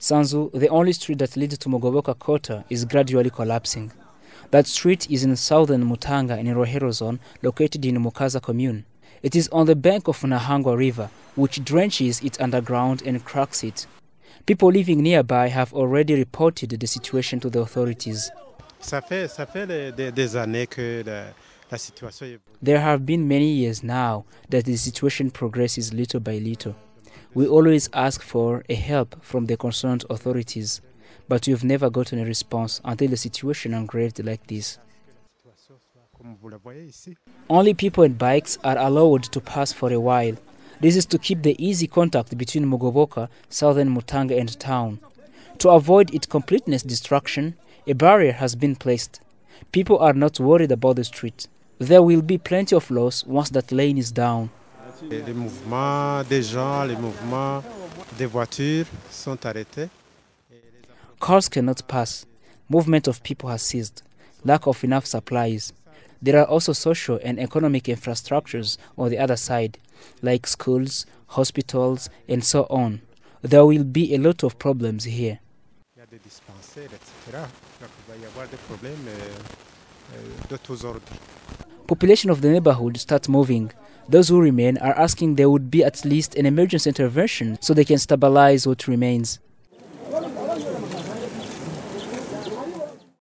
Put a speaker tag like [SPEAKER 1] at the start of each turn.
[SPEAKER 1] Sanzu, the only street that leads to Mugoboka Quarter, is gradually collapsing. That street is in southern Mutanga in Rohero zone, located in Mukaza commune. It is on the bank of Ntahangwa River, which drenches it underground and cracks it. People living nearby have already reported the situation to the authorities.
[SPEAKER 2] Ça fait, ça fait des, des années que la, la situation.
[SPEAKER 1] There have been many years now that the situation progresses little by little. We always ask for a help from the concerned authorities, but we've never gotten a response until the situation engraved like this. Only people and bikes are allowed to pass for a while. This is to keep the easy contact between Mugoboka, southern Mutanga, and town. To avoid its completeness destruction, a barrier has been placed. People are not worried about the street. There will be plenty of loss once that lane is down.
[SPEAKER 2] Et Les mouvements des gens, les mouvements des voitures sont arrêtés.
[SPEAKER 1] Cars cannot pass. Movement of people has ceased. Lack of enough supplies. There are also social and economic infrastructures on the other side, like schools, hospitals, and so on. There will be a lot of problems here.
[SPEAKER 2] Il y a des dispensaires, etc. Donc il va y avoir des problèmes euh, euh, de tous ordres.
[SPEAKER 1] Population of the neighborhood starts moving. Those who remain are asking there would be at least an emergency intervention so they can stabilize what remains.